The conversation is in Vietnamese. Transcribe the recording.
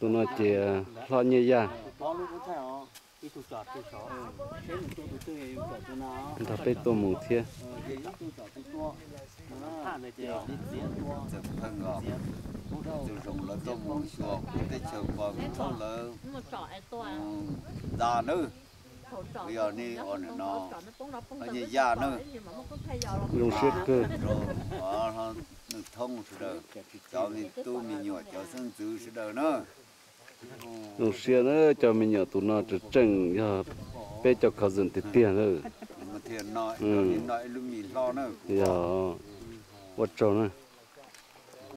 tụi nó chỉ lo như ya tôi tôi tôi nào ta phải tô mùng thiên vậy tụ chọt tụ to nó đi diễn to giờ phân ngọ từ rồng là tôm mù còn thâu là già nữa bây giờ đi ở nó nó nhà già nữa nhưng mà không có thay giàu đâu dùng siết cơ thông sự đó cho mình tu mình nhỏ cho sinh tử sự đó nó. Nó xia nó cho mình nhỏ tụ nó trở trần giờ bé cho khảo dân thì tiền nữa mà tiền nói ừ. nói lúc mình lo nữa giờ vật trâu nữa